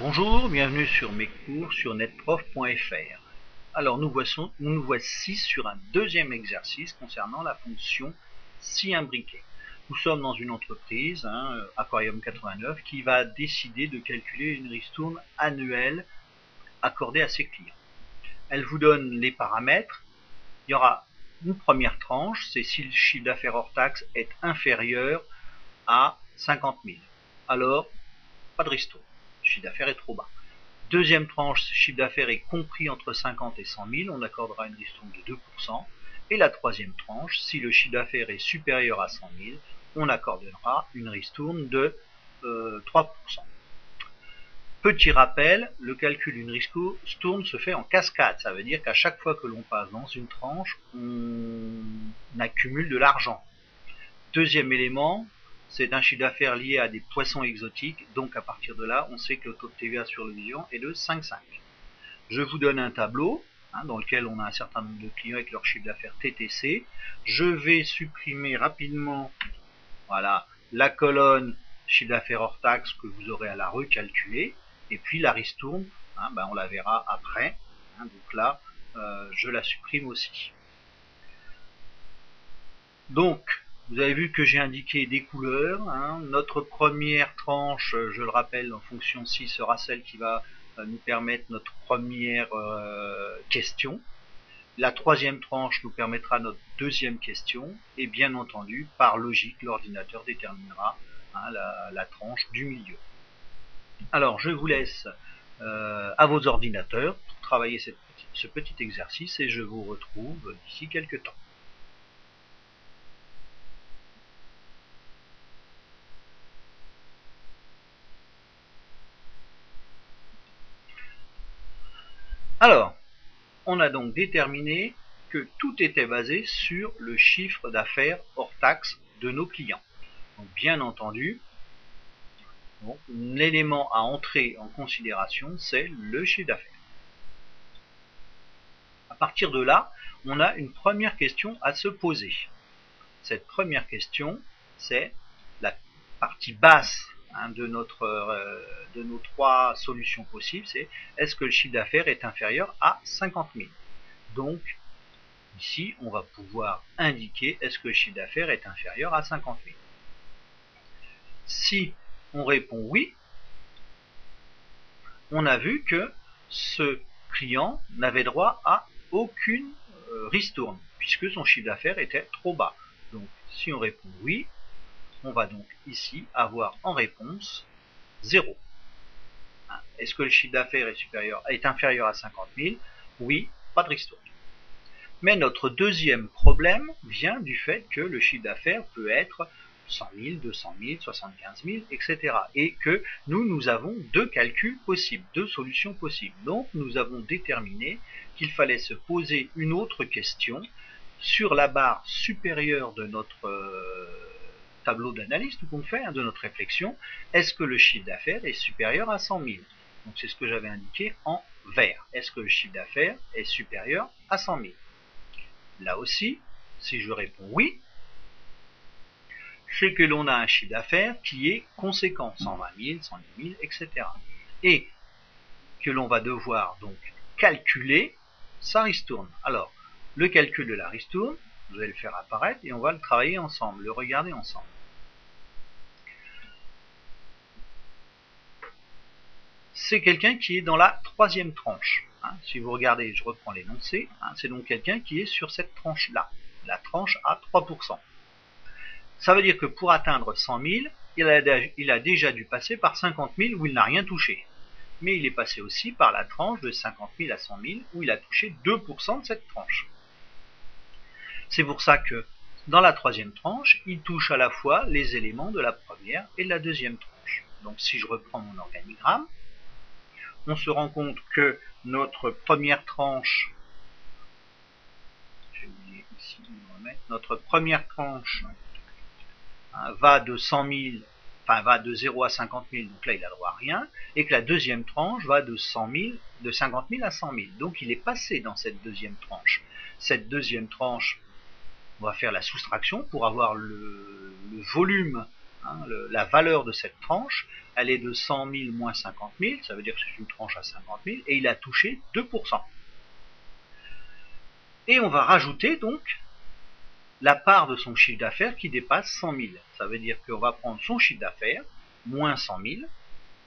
Bonjour, bienvenue sur mes cours sur netprof.fr. Alors nous, voici, nous voici sur un deuxième exercice concernant la fonction si imbriquée. Nous sommes dans une entreprise, hein, Aquarium 89, qui va décider de calculer une ristourne annuelle accordée à ses clients. Elle vous donne les paramètres. Il y aura une première tranche, c'est si le chiffre d'affaires hors taxe est inférieur à 50 000. Alors, pas de ristourne le chiffre d'affaires est trop bas. Deuxième tranche, ce chiffre d'affaires est compris entre 50 et 100 000, on accordera une ristourne de 2%. Et la troisième tranche, si le chiffre d'affaires est supérieur à 100 000, on accordera une ristourne de 3%. Euh, Petit rappel, le calcul d'une ristourne se fait en cascade. Ça veut dire qu'à chaque fois que l'on passe dans une tranche, on accumule de l'argent. Deuxième élément, c'est un chiffre d'affaires lié à des poissons exotiques, donc à partir de là, on sait que le taux de TVA sur le vision est de 5,5. Je vous donne un tableau hein, dans lequel on a un certain nombre de clients avec leur chiffre d'affaires TTC. Je vais supprimer rapidement voilà, la colonne chiffre d'affaires hors taxe que vous aurez à la recalculer, et puis la ristourne, hein, ben on la verra après. Hein, donc là, euh, je la supprime aussi. Donc, vous avez vu que j'ai indiqué des couleurs. Hein. Notre première tranche, je le rappelle, en fonction 6 sera celle qui va euh, nous permettre notre première euh, question. La troisième tranche nous permettra notre deuxième question. Et bien entendu, par logique, l'ordinateur déterminera hein, la, tranche du milieu. Alors, je vous laisse euh, à vos ordinateurs pour travailler ce petit exercice et je vous retrouve d'ici quelques temps. Alors, on a donc déterminé que tout était basé sur le chiffre d'affaires hors taxe de nos clients. Donc, bien entendu, l'élément à entrer en considération, c'est le chiffre d'affaires. À partir de là, on a une première question à se poser. Cette première question, c'est la partie basse Hein, de, notre, euh, de nos trois solutions possibles, c'est est-ce que le chiffre d'affaires est inférieur à 50 000 Donc, ici, on va pouvoir indiquer est-ce que le chiffre d'affaires est inférieur à 50 000. Si on répond oui, on a vu que ce client n'avait droit à aucune euh, ristourne, puisque son chiffre d'affaires était trop bas. Donc, si on répond oui, on va donc ici avoir en réponse 0. Hein, est-ce que le chiffre d'affaires est, est inférieur à 50 000 Oui, pas de ristourne. Mais notre deuxième problème vient du fait que le chiffre d'affaires peut être 100 000, 200 000, 75 000, etc. Et que nous, nous avons deux calculs possibles, deux solutions possibles. Donc, nous avons déterminé qu'il fallait se poser une autre question sur la barre supérieure de notre euh, tableau d'analyse, tout compte fait, hein, de notre réflexion, est-ce que le chiffre d'affaires est supérieur à 100 000 Donc c'est ce que j'avais indiqué en vert. Est-ce que le chiffre d'affaires est supérieur à 100 000 Là aussi, si je réponds oui, c'est que l'on a un chiffre d'affaires qui est conséquent, 120 000, 110 000, etc. Et que l'on va devoir donc calculer sa ristourne. Alors, le calcul de la ristourne, vous allez le faire apparaître et on va le travailler ensemble, le regarder ensemble. C'est quelqu'un qui est dans la troisième tranche. Hein. Si vous regardez, je reprends l'énoncé, hein, c'est donc quelqu'un qui est sur cette tranche-là, la tranche à 3%. Ça veut dire que pour atteindre 100 000, il a, il a déjà dû passer par 50 000 où il n'a rien touché. Mais il est passé aussi par la tranche de 50 000 à 100 000 où il a touché 2% de cette tranche. C'est pour ça que dans la troisième tranche, il touche à la fois les éléments de la première et de la deuxième tranche. Donc si je reprends mon organigramme, on se rend compte que notre première tranche, ici, notre première tranche hein, va de 100 000, enfin va de 0 à 50 000, donc là il a droit à rien, et que la deuxième tranche va de 100 000, de 50 000 à 100 000. Donc il est passé dans cette deuxième tranche. Cette deuxième tranche, on va faire la soustraction pour avoir le, volume Hein, la valeur de cette tranche, elle est de 100 000 moins 50 000, ça veut dire que c'est une tranche à 50 000, et il a touché 2%. Et on va rajouter donc la part de son chiffre d'affaires qui dépasse 100 000. Ça veut dire qu'on va prendre son chiffre d'affaires, moins 100 000,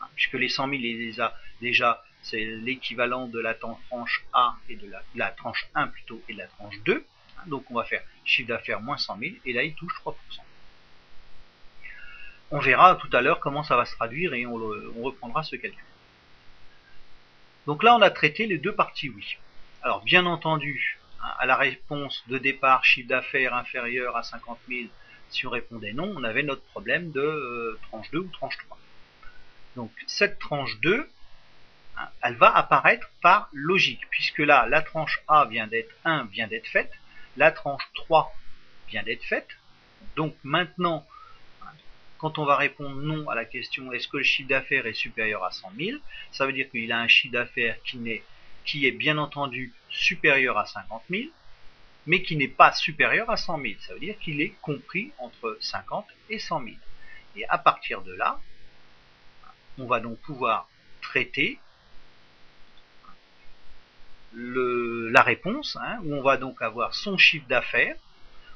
hein, puisque les 100 000 déjà, déjà c'est l'équivalent de la tranche A et de la, tranche 1 plutôt et de la tranche 2. Hein, donc on va faire chiffre d'affaires moins 100 000 et là il touche 3%. On verra tout à l'heure comment ça va se traduire et on, reprendra ce calcul. Donc là on a traité les deux parties oui. Alors bien entendu, à la réponse de départ chiffre d'affaires inférieur à 50 000, si on répondait non, on avait notre problème de euh, tranche 2 ou tranche 3. Donc cette tranche 2, hein, elle va apparaître par logique, puisque là, la tranche A vient d'être 1 vient d'être faite, la tranche 3 vient d'être faite. Donc maintenant, quand on va répondre non à la question est-ce que le chiffre d'affaires est supérieur à 100 000, ça veut dire qu'il a un chiffre d'affaires qui qui est bien entendu supérieur à 50 000, mais qui n'est pas supérieur à 100 000. Ça veut dire qu'il est compris entre 50 et 100 000. Et à partir de là, on va donc pouvoir traiter la réponse, hein, où on va donc avoir son chiffre d'affaires,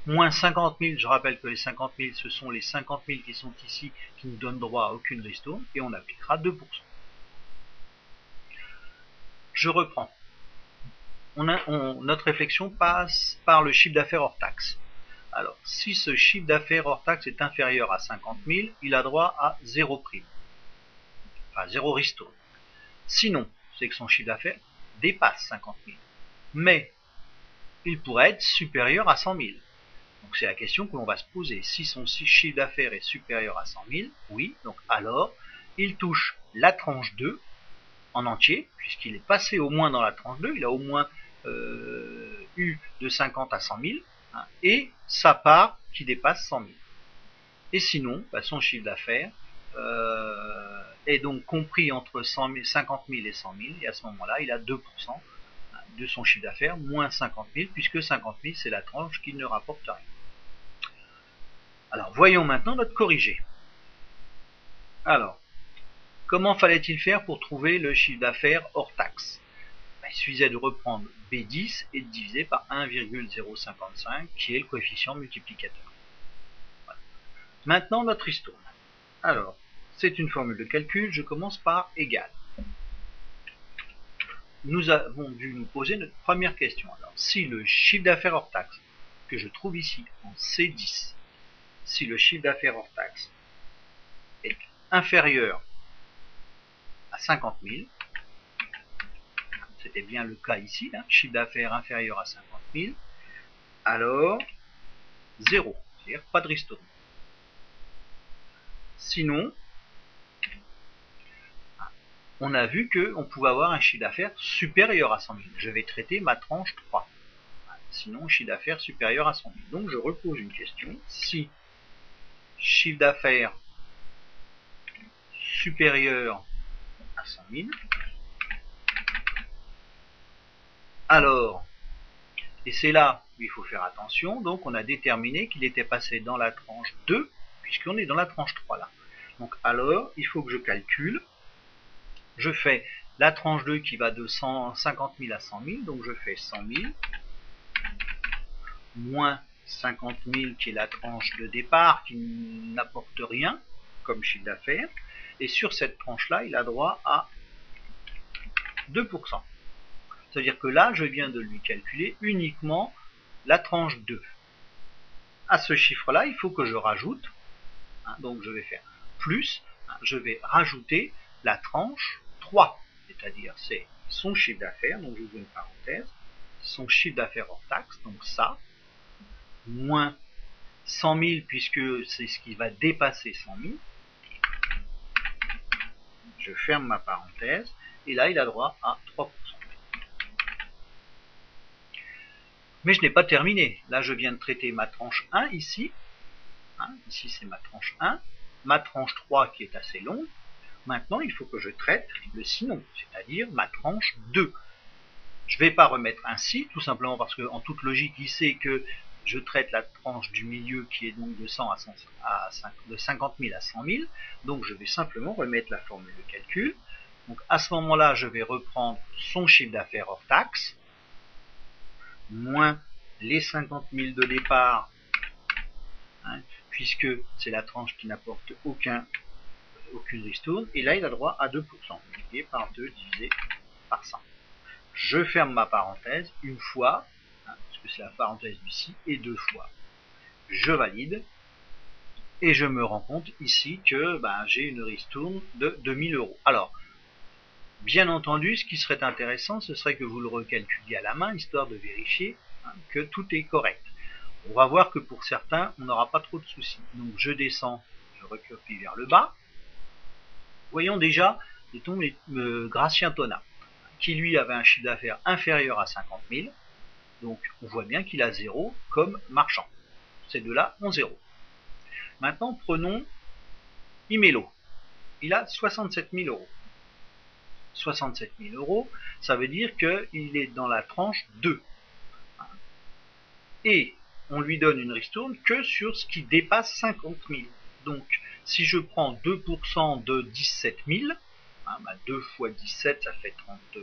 moins 50 000, je rappelle que les 50 000, ce sont les 50 000 qui sont ici, qui ne donnent droit à aucune ristourne, et on appliquera 2%. Je reprends. notre réflexion passe par le chiffre d'affaires hors taxe. Alors, si ce chiffre d'affaires hors taxe est inférieur à 50 000, il a droit à 0 prime. Enfin, 0 risto. Sinon, c'est que son chiffre d'affaires dépasse 50 000. Mais, il pourrait être supérieur à 100 000. Donc c'est la question que l'on va se poser. Si son chiffre d'affaires est supérieur à 100 000, oui, donc alors, il touche la tranche 2 en entier, puisqu'il est passé au moins dans la tranche 2, il a au moins euh, eu de 50 à 100 000, hein, et sa part qui dépasse 100 000. Et sinon, bah, son chiffre d'affaires euh, est donc compris entre 100 000, 50 000 et 100 000, et à ce moment-là, il a 2% hein, de son chiffre d'affaires, moins 50 000, puisque 50 000, c'est la tranche qui ne rapporte rien. Alors, voyons maintenant notre corrigé. Alors, Comment fallait-il faire pour trouver le chiffre d'affaires hors taxe? Ben, Il suffisait de reprendre B10 et de diviser par 1,055 qui est le coefficient multiplicateur. Maintenant notre ristourne. Alors, c'est une formule de calcul, je commence par égal. Nous avons dû nous poser notre première question. Alors, si le chiffre d'affaires hors taxe que je trouve ici en C10, si le chiffre d'affaires hors taxe est inférieur 50 000. C'était bien le cas ici, hein. chiffre d'affaires inférieur à 50 000. Alors, 0, c'est-à-dire pas de ristourne. Sinon, on a vu qu'on pouvait avoir un chiffre d'affaires supérieur à 100 000. Je vais traiter ma tranche 3. Sinon, chiffre d'affaires supérieur à 100 000. Donc, je repose une question. Si chiffre d'affaires supérieur 100 000. Alors, et c'est là où il faut faire attention, donc on a déterminé qu'il était passé dans la tranche 2, puisqu'on est dans la tranche 3 là. Donc alors, il faut que je calcule, je fais la tranche 2 qui va de 150 000 à 100 000, donc je fais 100 000, moins 50 000 qui est la tranche de départ qui n'apporte rien comme chiffre d'affaires, et sur cette tranche-là, il a droit à 2%. C'est-à-dire que là, je viens de lui calculer uniquement la tranche 2. À ce chiffre-là, il faut que je rajoute, hein, donc je vais faire plus, hein, je vais rajouter la tranche 3, c'est-à-dire c'est son chiffre d'affaires, donc je vous une parenthèse, son chiffre d'affaires hors taxe, donc ça, moins 100 000 puisque c'est ce qui va dépasser 100 000, je ferme ma parenthèse, et là il a droit à 3%. Mais je n'ai pas terminé. Là, je viens de traiter ma tranche 1 ici. Hein, ici, c'est ma tranche 1. Ma tranche 3 qui est assez longue. Maintenant, il faut que je traite le sinon, c'est-à-dire ma tranche 2. Je ne vais pas remettre ainsi, tout simplement parce qu'en toute logique, il sait que je traite la tranche du milieu qui est donc de, 100 à, de 50 000 à 100 000. Donc je vais simplement remettre la formule de calcul. Donc à ce moment-là, je vais reprendre son chiffre d'affaires hors taxe, moins les 50 000 de départ, hein, puisque c'est la tranche qui n'apporte aucun, aucune ristourne. Et là, il a droit à 2%, multiplié par 2 divisé par 100. Je ferme ma parenthèse une fois, hein, parce que c'est la parenthèse d'ici, et deux fois. Je valide, et je me rends compte ici que ben, j'ai une ristourne de 2000 euros. Alors, Bien entendu, ce qui serait intéressant, ce serait que vous le recalculiez à la main, histoire de vérifier hein, que tout est correct. On va voir que pour certains, on n'aura pas trop de soucis. Donc je descends, je recopie vers le bas. Voyons déjà, mettons les, euh, Gracien Tona, qui lui avait un chiffre d'affaires inférieur à 50 000. Donc on voit bien qu'il a 0 comme marchand. Ces deux-là ont 0. Maintenant, prenons Imelo. Il a 67 000 euros. 67 000 euros, ça veut dire qu'il est dans la tranche 2. Et on lui donne une ristourne que sur ce qui dépasse 50 000. Donc, si je prends 2% de 17 000, 2 fois 17, ça fait 34,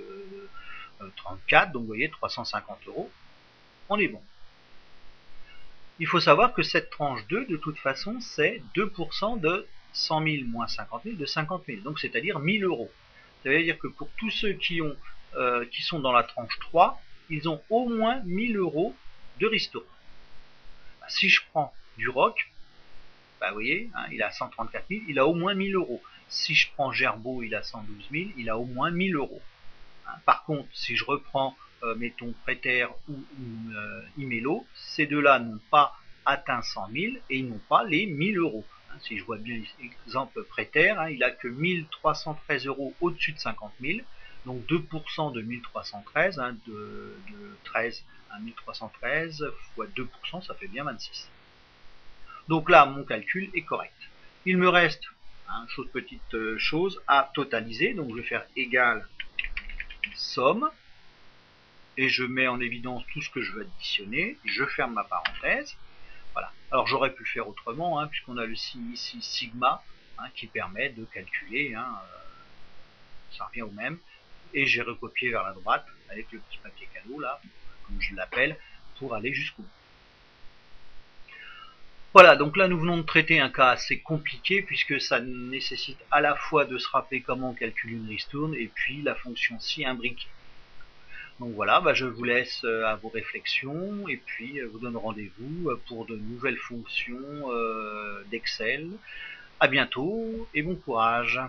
euh, donc vous voyez, 350 euros, on est bon. Il faut savoir que cette tranche 2, de toute façon, c'est 2% de 100 000 moins 50 000, de 50 000, donc c'est-à-dire 1000 euros. Ça veut dire que pour tous ceux qui, ont, euh, qui sont dans la tranche 3, ils ont au moins 1000 euros de ristourne. Bah, si je prends du rock, bah, vous voyez, hein, il a 134 000, il a au moins 1000 euros. Si je prends Gerbeau, il a 112 000, il a au moins 1000 euros. Hein, par contre, si je reprends, mettons, Préter ou, euh, Imelo, ces deux-là n'ont pas atteint 100 000 et ils n'ont pas les 1000 euros si je vois bien l'exemple prétaire, hein, il a que 1313 euros au-dessus de 50 000, donc 2% de 1313, hein, de, 13 à 1313 fois 2%, ça fait bien 26. Donc là, mon calcul est correct. Il me reste, hein, chose petite euh, chose, à totaliser, donc je vais faire égal somme, et je mets en évidence tout ce que je veux additionner, je ferme ma parenthèse, alors j'aurais pu faire autrement, hein, puisqu'on a le signe ici sigma, hein, qui permet de calculer, hein, euh, ça revient au même, et j'ai recopié vers la droite, avec le petit papier cadeau là, comme je l'appelle, pour aller jusqu'au bout. Voilà, donc là nous venons de traiter un cas assez compliqué puisque ça nécessite à la fois de se rappeler comment on calcule une ristourne et puis la fonction si imbriquée. Donc voilà, bah, je vous laisse euh, à vos réflexions et puis euh, vous donne rendez-vous euh, pour de nouvelles fonctions d'Excel. À bientôt et bon courage